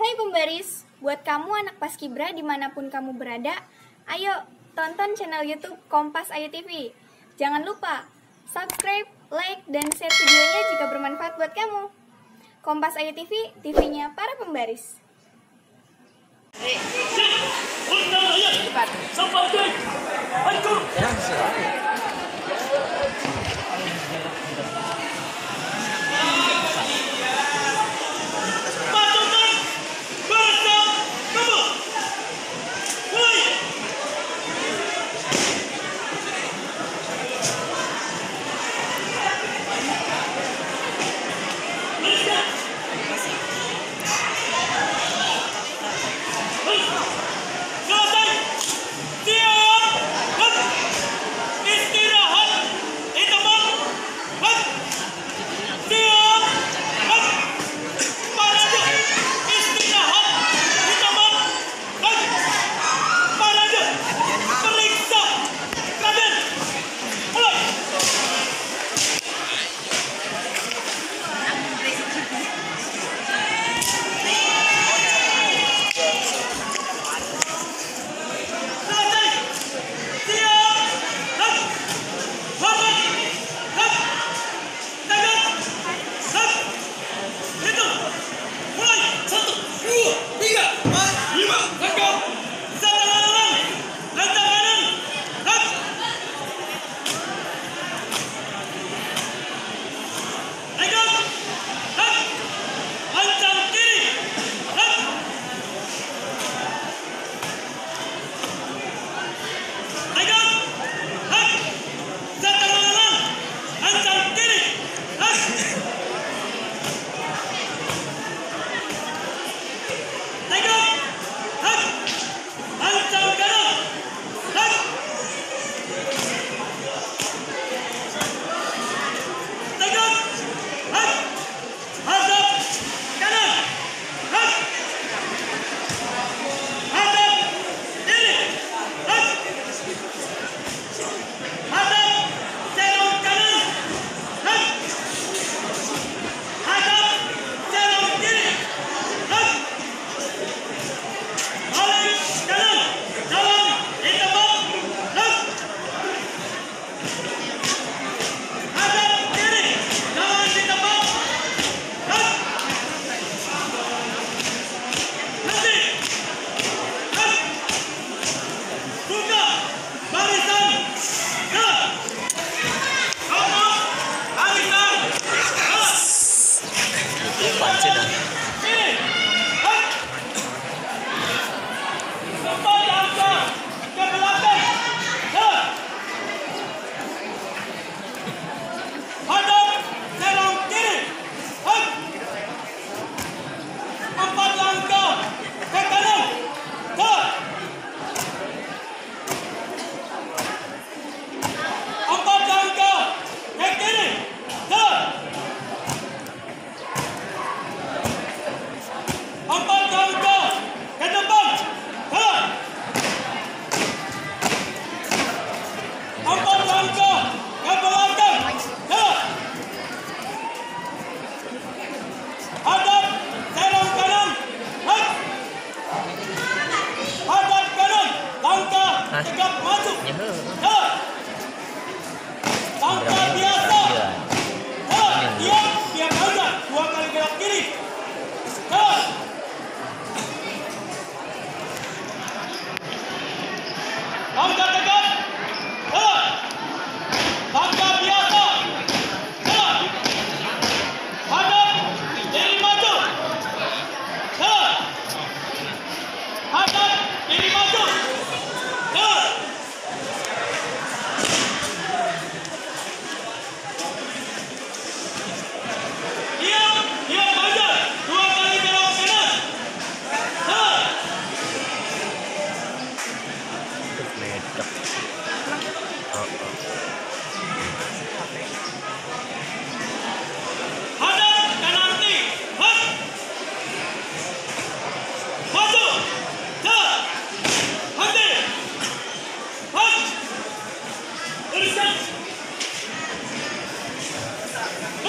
Hai pembaris, buat kamu anak paskibra di mana pun kamu berada, ayo tonton channel YouTube Kompas Ayu TV. Jangan lupa subscribe, like, dan share videonya jika bermanfaat buat kamu. Kompas Ayu TV, TV-nya para pembaris. Cepat.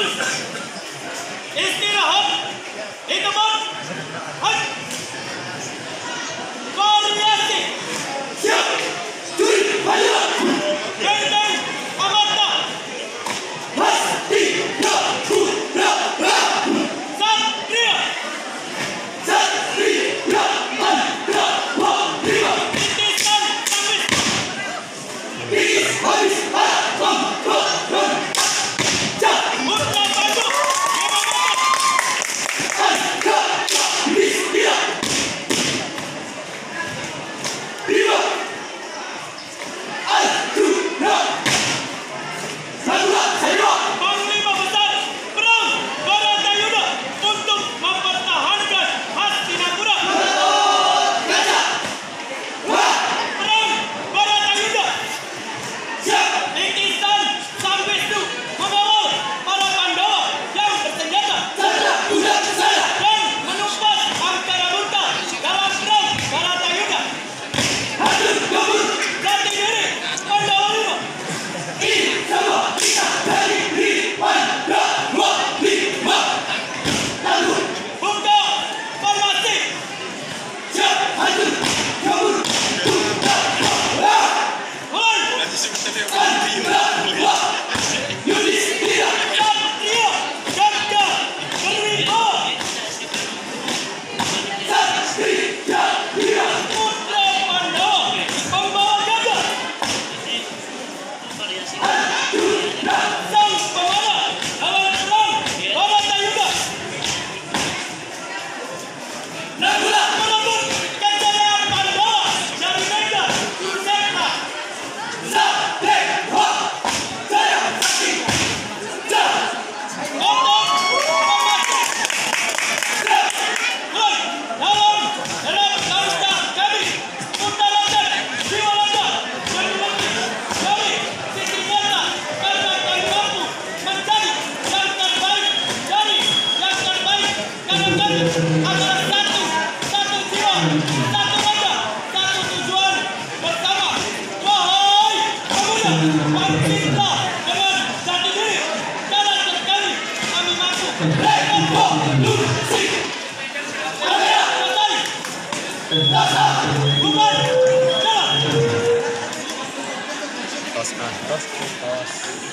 Jesus! Pass, pass, pass, pass.